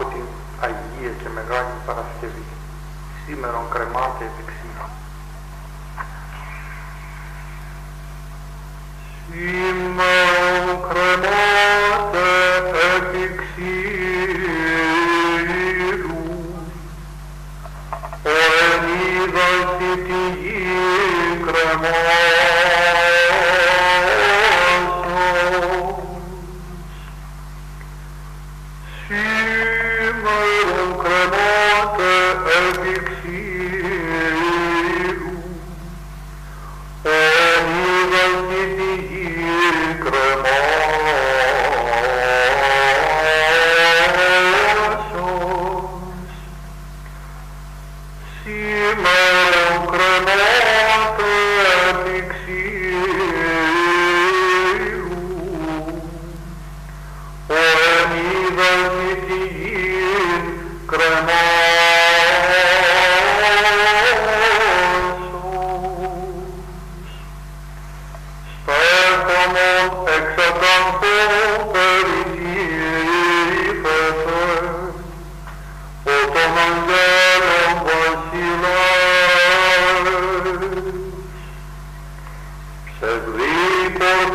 από την Αγία και Μεγάλη Παρασκευή. Σήμερον κρεμάται δεξιά. σήμερα Shiva venum vocilo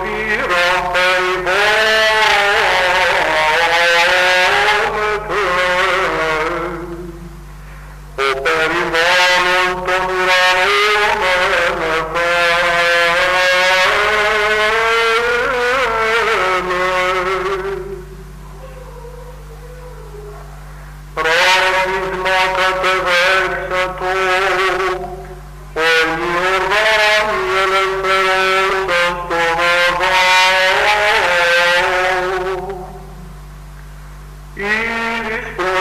tira nota te versa tu, ogni ordine le speranza sono va. Il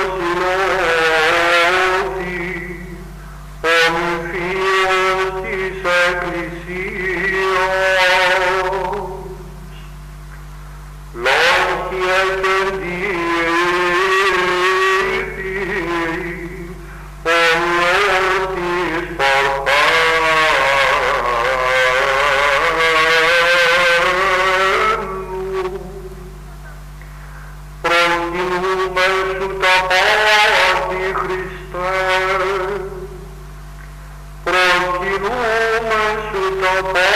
movimentos da posse cristã. Pro que da posse